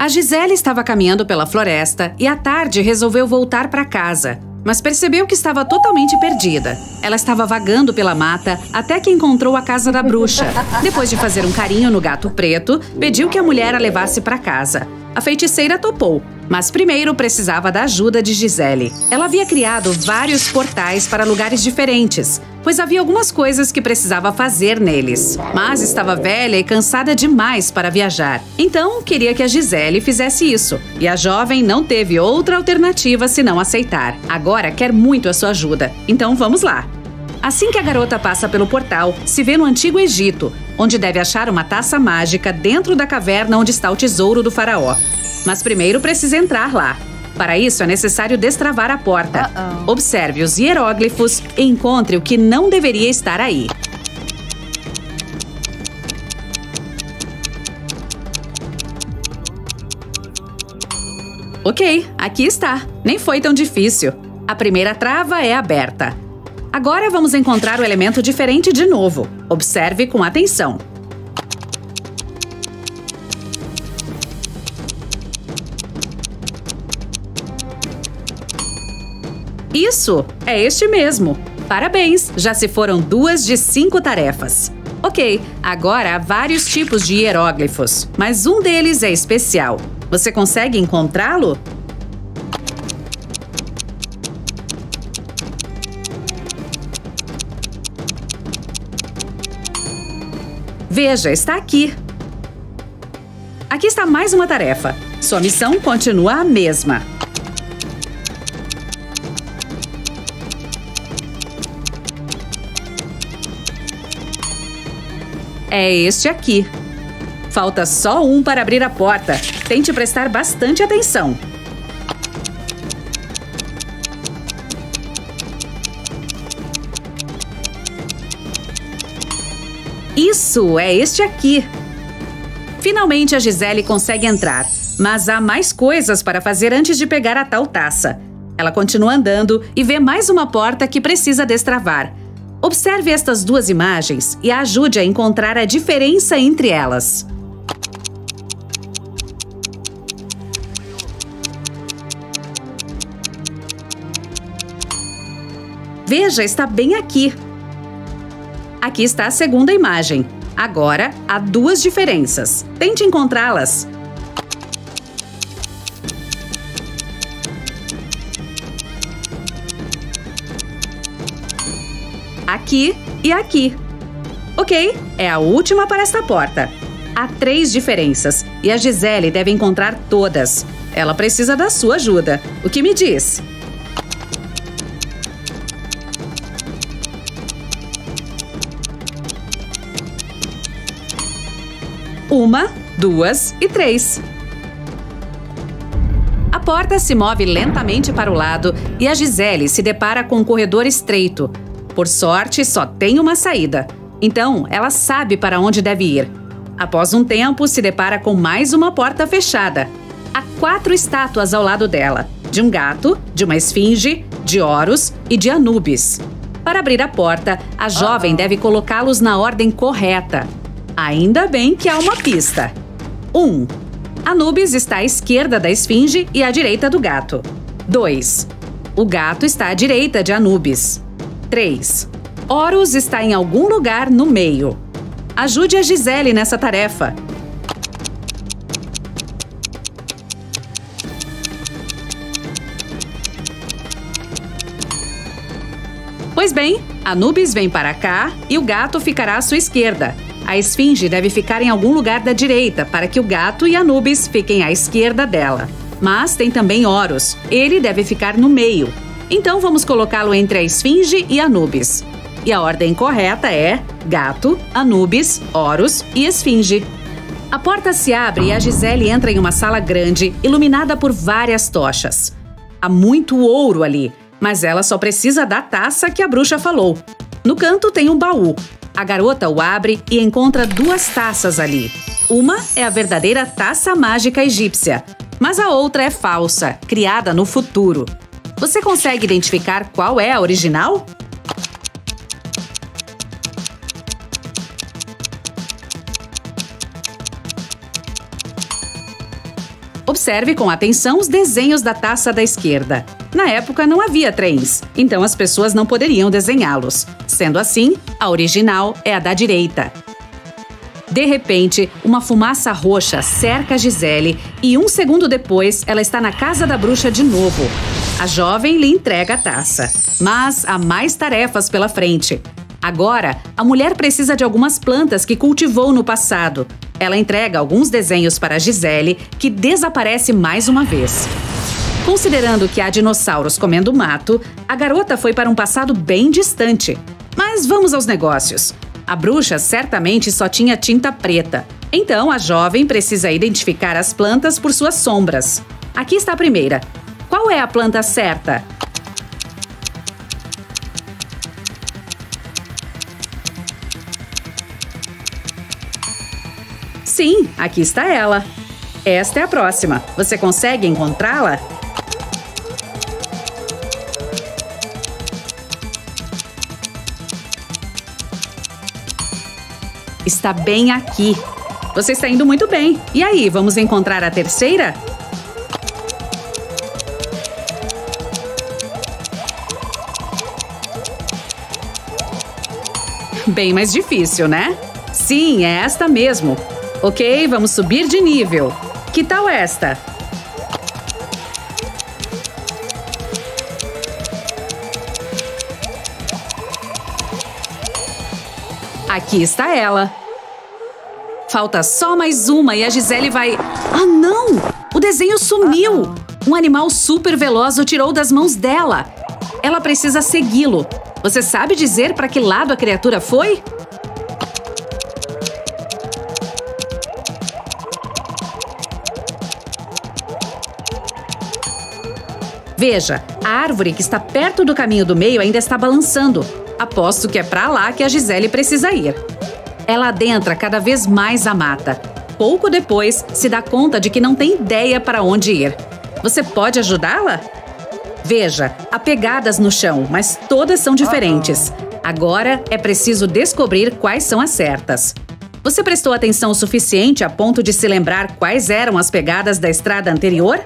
A Gisele estava caminhando pela floresta e à tarde resolveu voltar para casa, mas percebeu que estava totalmente perdida. Ela estava vagando pela mata até que encontrou a casa da bruxa. Depois de fazer um carinho no gato preto, pediu que a mulher a levasse para casa. A feiticeira topou, mas primeiro precisava da ajuda de Gisele. Ela havia criado vários portais para lugares diferentes, pois havia algumas coisas que precisava fazer neles. Mas estava velha e cansada demais para viajar. Então, queria que a Gisele fizesse isso. E a jovem não teve outra alternativa senão aceitar. Agora quer muito a sua ajuda. Então, vamos lá. Assim que a garota passa pelo portal, se vê no Antigo Egito, onde deve achar uma taça mágica dentro da caverna onde está o tesouro do faraó. Mas primeiro precisa entrar lá. Para isso, é necessário destravar a porta. Uh -oh. Observe os hieróglifos e encontre o que não deveria estar aí. Ok, aqui está. Nem foi tão difícil. A primeira trava é aberta. Agora vamos encontrar o elemento diferente de novo. Observe com atenção. Isso! É este mesmo! Parabéns! Já se foram duas de cinco tarefas. Ok, agora há vários tipos de hieróglifos, mas um deles é especial. Você consegue encontrá-lo? Veja, está aqui. Aqui está mais uma tarefa. Sua missão continua a mesma. É este aqui. Falta só um para abrir a porta. Tente prestar bastante atenção. Isso, é este aqui. Finalmente a Gisele consegue entrar, mas há mais coisas para fazer antes de pegar a tal taça. Ela continua andando e vê mais uma porta que precisa destravar. Observe estas duas imagens e ajude a encontrar a diferença entre elas. Veja, está bem aqui. Aqui está a segunda imagem. Agora, há duas diferenças. Tente encontrá-las. Aqui e aqui. Ok, é a última para esta porta. Há três diferenças e a Gisele deve encontrar todas. Ela precisa da sua ajuda. O que me diz? Uma, duas e três. A porta se move lentamente para o lado e a Gisele se depara com um corredor estreito. Por sorte, só tem uma saída. Então, ela sabe para onde deve ir. Após um tempo, se depara com mais uma porta fechada. Há quatro estátuas ao lado dela: de um gato, de uma esfinge, de Horus e de Anubis. Para abrir a porta, a jovem deve colocá-los na ordem correta. Ainda bem que há uma pista. 1. Um, Anubis está à esquerda da esfinge e à direita do gato. 2. O gato está à direita de Anubis. 3. Horus está em algum lugar no meio. Ajude a Gisele nessa tarefa. Pois bem, Anubis vem para cá e o gato ficará à sua esquerda. A esfinge deve ficar em algum lugar da direita para que o gato e Anubis fiquem à esquerda dela. Mas tem também Horus. Ele deve ficar no meio. Então vamos colocá-lo entre a esfinge e Anubis. E a ordem correta é gato, Anubis, Horus e esfinge. A porta se abre e a Gisele entra em uma sala grande, iluminada por várias tochas. Há muito ouro ali, mas ela só precisa da taça que a bruxa falou. No canto tem um baú, a garota o abre e encontra duas taças ali. Uma é a verdadeira taça mágica egípcia, mas a outra é falsa, criada no futuro. Você consegue identificar qual é a original? Observe com atenção os desenhos da taça da esquerda. Na época não havia trens, então as pessoas não poderiam desenhá-los. Sendo assim, a original é a da direita. De repente, uma fumaça roxa cerca Gisele e um segundo depois ela está na casa da bruxa de novo. A jovem lhe entrega a taça. Mas há mais tarefas pela frente. Agora, a mulher precisa de algumas plantas que cultivou no passado. Ela entrega alguns desenhos para Gisele, que desaparece mais uma vez. Considerando que há dinossauros comendo mato, a garota foi para um passado bem distante. Mas vamos aos negócios. A bruxa certamente só tinha tinta preta. Então a jovem precisa identificar as plantas por suas sombras. Aqui está a primeira. Qual é a planta certa? Sim, aqui está ela. Esta é a próxima. Você consegue encontrá-la? está bem aqui. Você está indo muito bem. E aí, vamos encontrar a terceira? Bem mais difícil, né? Sim, é esta mesmo. Ok, vamos subir de nível. Que tal esta? Aqui está ela. Falta só mais uma e a Gisele vai. Ah, não! O desenho sumiu! Um animal super veloz o tirou das mãos dela. Ela precisa segui-lo. Você sabe dizer para que lado a criatura foi? Veja, a árvore que está perto do caminho do meio ainda está balançando. Aposto que é para lá que a Gisele precisa ir ela adentra cada vez mais a mata. Pouco depois, se dá conta de que não tem ideia para onde ir. Você pode ajudá-la? Veja, há pegadas no chão, mas todas são diferentes. Agora é preciso descobrir quais são as certas. Você prestou atenção o suficiente a ponto de se lembrar quais eram as pegadas da estrada anterior?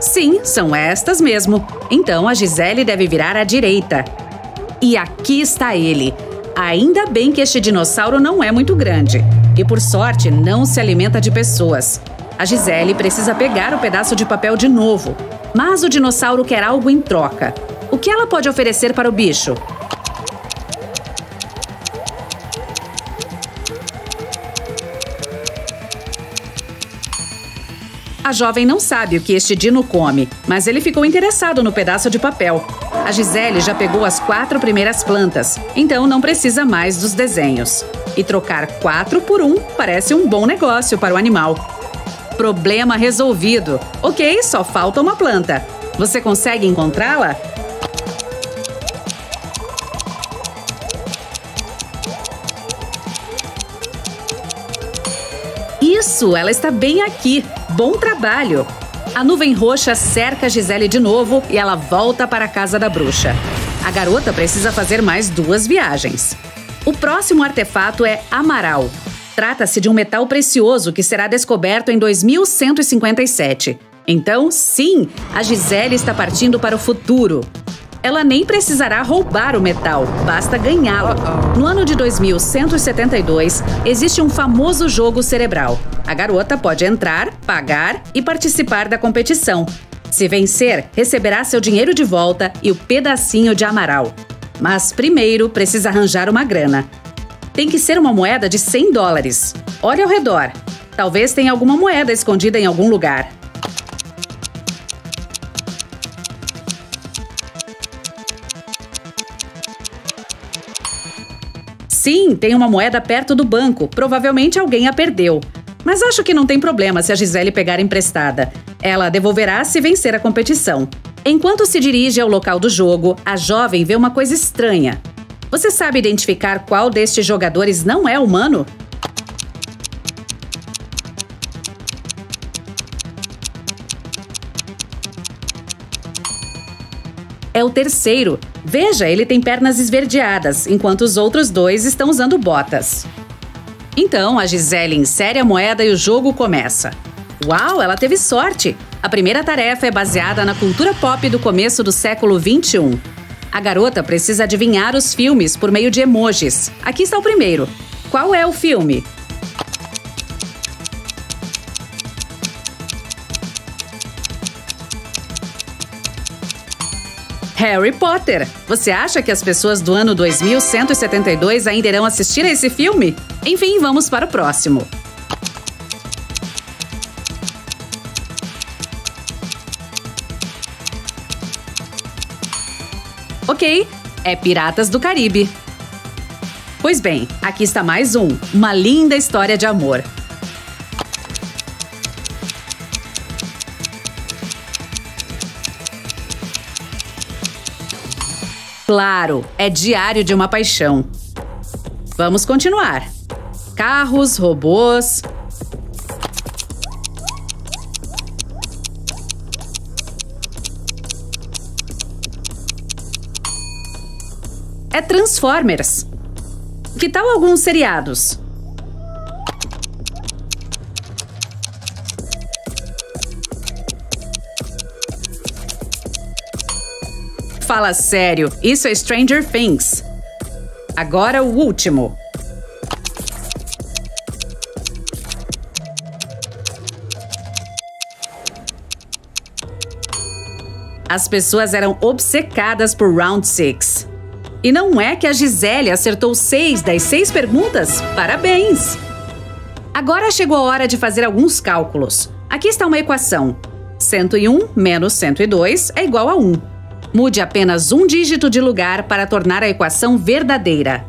Sim, são estas mesmo. Então a Gisele deve virar à direita. E aqui está ele. Ainda bem que este dinossauro não é muito grande. E por sorte, não se alimenta de pessoas. A Gisele precisa pegar o pedaço de papel de novo. Mas o dinossauro quer algo em troca. O que ela pode oferecer para o bicho? A jovem não sabe o que este dino come, mas ele ficou interessado no pedaço de papel. A Gisele já pegou as quatro primeiras plantas, então não precisa mais dos desenhos. E trocar quatro por um parece um bom negócio para o animal. Problema resolvido. Ok, só falta uma planta. Você consegue encontrá-la? Isso, ela está bem aqui. Bom trabalho! A nuvem roxa cerca Gisele de novo e ela volta para a casa da bruxa. A garota precisa fazer mais duas viagens. O próximo artefato é Amaral. Trata-se de um metal precioso que será descoberto em 2157. Então, sim, a Gisele está partindo para o futuro ela nem precisará roubar o metal, basta ganhá-lo. No ano de 2172, existe um famoso jogo cerebral. A garota pode entrar, pagar e participar da competição. Se vencer, receberá seu dinheiro de volta e o pedacinho de amaral. Mas primeiro precisa arranjar uma grana. Tem que ser uma moeda de 100 dólares. Olhe ao redor. Talvez tenha alguma moeda escondida em algum lugar. Sim, tem uma moeda perto do banco. Provavelmente alguém a perdeu. Mas acho que não tem problema se a Gisele pegar emprestada. Ela devolverá se vencer a competição. Enquanto se dirige ao local do jogo, a jovem vê uma coisa estranha. Você sabe identificar qual destes jogadores não é humano? É o terceiro. Veja, ele tem pernas esverdeadas, enquanto os outros dois estão usando botas. Então, a Gisele insere a moeda e o jogo começa. Uau, ela teve sorte! A primeira tarefa é baseada na cultura pop do começo do século 21. A garota precisa adivinhar os filmes por meio de emojis. Aqui está o primeiro. Qual é o filme? Harry Potter. Você acha que as pessoas do ano 2172 ainda irão assistir a esse filme? Enfim, vamos para o próximo. Ok, é Piratas do Caribe. Pois bem, aqui está mais um, uma linda história de amor. Claro, é Diário de uma Paixão. Vamos continuar. Carros, robôs. É Transformers. Que tal alguns seriados? Fala sério, isso é Stranger Things. Agora o último. As pessoas eram obcecadas por Round 6. E não é que a Gisele acertou seis das seis perguntas? Parabéns! Agora chegou a hora de fazer alguns cálculos. Aqui está uma equação. 101 menos 102 é igual a 1. Mude apenas um dígito de lugar para tornar a equação verdadeira.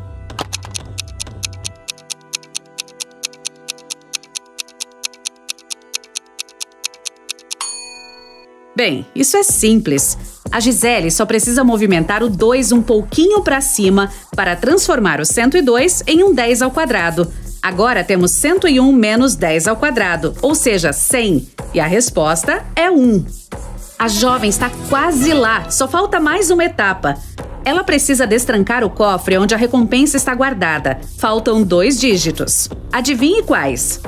Bem, isso é simples. A Gisele só precisa movimentar o 2 um pouquinho para cima para transformar o 102 em um 10 ao quadrado. Agora temos 101 menos 10 ao quadrado, ou seja, 100. E a resposta é 1. A jovem está quase lá, só falta mais uma etapa. Ela precisa destrancar o cofre onde a recompensa está guardada. Faltam dois dígitos. Adivinhe quais?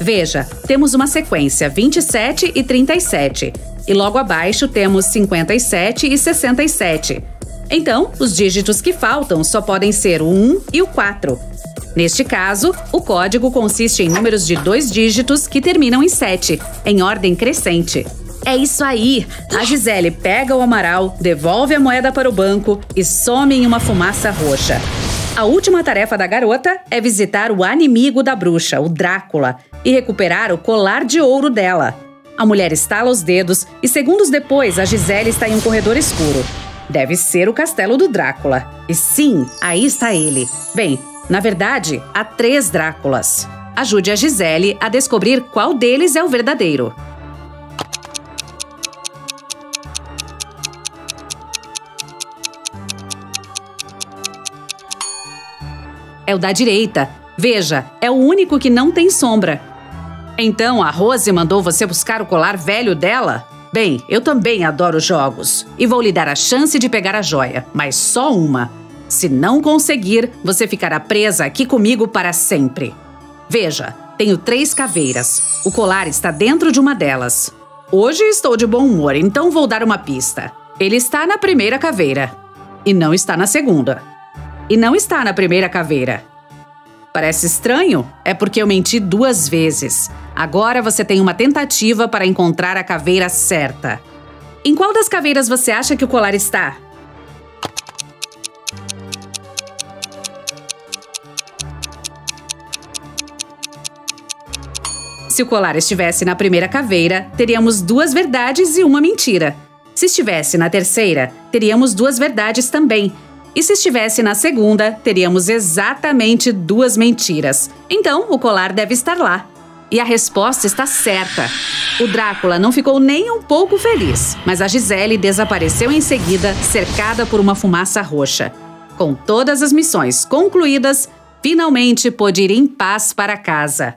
Veja, temos uma sequência 27 e 37. E logo abaixo temos 57 e 67. Então, os dígitos que faltam só podem ser o 1 e o 4. Neste caso, o código consiste em números de dois dígitos que terminam em 7, em ordem crescente. É isso aí! A Gisele pega o Amaral, devolve a moeda para o banco e some em uma fumaça roxa. A última tarefa da garota é visitar o inimigo da bruxa, o Drácula, e recuperar o colar de ouro dela. A mulher estala os dedos e segundos depois a Gisele está em um corredor escuro. Deve ser o castelo do Drácula. E sim, aí está ele. Bem, na verdade, há três Dráculas. Ajude a Gisele a descobrir qual deles é o verdadeiro. É o da direita. Veja, é o único que não tem sombra. Então a Rose mandou você buscar o colar velho dela? Bem, eu também adoro jogos e vou lhe dar a chance de pegar a joia, mas só uma. Se não conseguir, você ficará presa aqui comigo para sempre. Veja, tenho três caveiras. O colar está dentro de uma delas. Hoje estou de bom humor, então vou dar uma pista. Ele está na primeira caveira e não está na segunda. E não está na primeira caveira. Parece estranho? É porque eu menti duas vezes. Agora você tem uma tentativa para encontrar a caveira certa. Em qual das caveiras você acha que o colar está? Se o colar estivesse na primeira caveira, teríamos duas verdades e uma mentira. Se estivesse na terceira, teríamos duas verdades também. E se estivesse na segunda, teríamos exatamente duas mentiras. Então, o colar deve estar lá. E a resposta está certa. O Drácula não ficou nem um pouco feliz, mas a Gisele desapareceu em seguida, cercada por uma fumaça roxa. Com todas as missões concluídas, finalmente pôde ir em paz para casa.